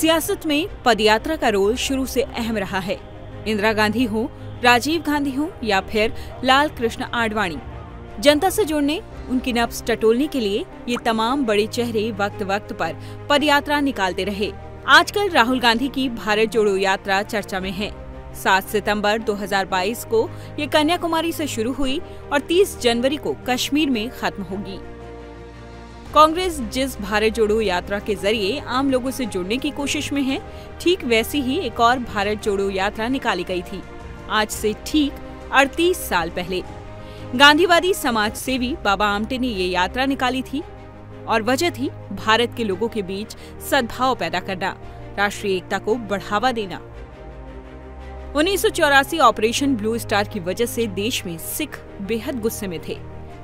सियासत में पदयात्रा का रोल शुरू से अहम रहा है। इंदिरा गांधी हो, राजीव गांधी हो या फिर लाल कृष्ण आडवाणी। जनता से जुड़ने, उनकी नब्स टटोलने के लिए ये तमाम बड़े चेहरे वक्त वक्त पर पदयात्रा निकालते रहे। आजकल राहुल गांधी की भारत जोड़ो यात्रा चर्चा में है। 7 सितंबर 2022 को ये कन्याकुमारी से शुरू हुई और 30 जनवरी को कश्मीर में खत्म होगी। कांग्रेस जिस भारत जोड़ो यात्रा के ज़रिए आम लोगों से जुड़ने की कोशिश में है, ठीक वैसी ही एक और भारत जोड़ो यात्रा निकाली गई थी। आज से ठीक 38 साल पहले। गांधीवादी समाज सेवी बाबा आमटे ने ये यात्रा निकाली थी और वजह थी भारत के लोगों के बीच सद्भाव पैदा करना, राष्ट्रीय एकता को बढ़ावा देना। उन्नीस सौ चौरासी ऑपरेशन ब्लू स्टार की वजह से देश में सिख बेहद गुस्से में थे।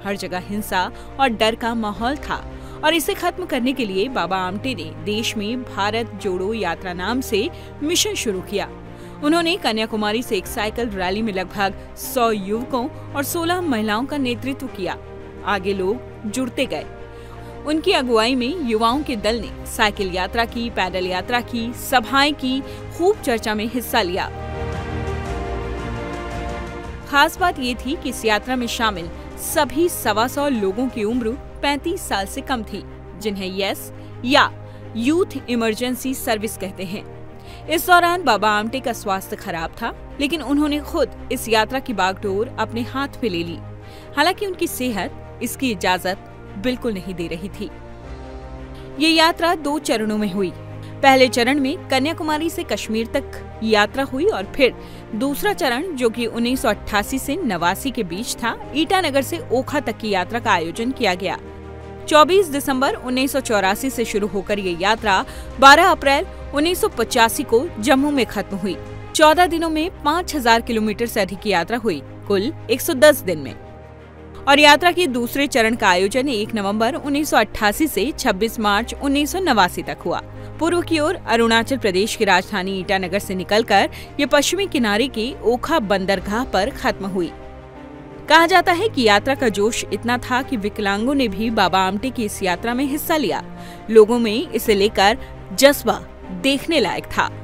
हर जगह हिंसा और डर का माहौल था और इसे खत्म करने के लिए बाबा आमटे ने देश में भारत जोड़ो यात्रा नाम से मिशन शुरू किया। उन्होंने कन्याकुमारी से एक साइकिल रैली में लगभग 100 युवकों और 16 महिलाओं का नेतृत्व किया। आगे लोग जुड़ते गए। उनकी अगुवाई में युवाओं के दल ने साइकिल यात्रा की, पैदल यात्रा की, सभाएँ की, खूब चर्चा में हिस्सा लिया। खास बात ये थी कि इस यात्रा में शामिल सभी सवा सौ लोगों की उम्र 35 साल से कम थी, जिन्हें यस या यूथ इमरजेंसी सर्विस कहते हैं। इस दौरान बाबा आमटे का स्वास्थ्य खराब था, लेकिन उन्होंने खुद इस यात्रा की बागडोर अपने हाथ में ले ली। हालाँकि उनकी सेहत इसकी इजाज़त बिल्कुल नहीं दे रही थी। ये यात्रा दो चरणों में हुई। पहले चरण में कन्याकुमारी से कश्मीर तक यात्रा हुई और फिर दूसरा चरण, जो कि 1988 से नवासी के बीच था, ईटानगर से ओखा तक की यात्रा का आयोजन किया गया। 24 दिसंबर उन्नीस से शुरू होकर ये यात्रा 12 अप्रैल 1985 को जम्मू में खत्म हुई। 14 दिनों में 5000 किलोमीटर से अधिक की यात्रा हुई, कुल 110 दिन में। और यात्रा के दूसरे चरण का आयोजन 1 नवंबर 1988 से 26 मार्च उन्नीस सौ नवासी तक हुआ। पूर्व की ओर अरुणाचल प्रदेश की राजधानी ईटानगर से निकलकर ये पश्चिमी किनारे के ओखा बंदरगाह पर खत्म हुई। कहा जाता है कि यात्रा का जोश इतना था कि विकलांगों ने भी बाबा आमटे की इस यात्रा में हिस्सा लिया। लोगों में इसे लेकर जज्बा देखने लायक था।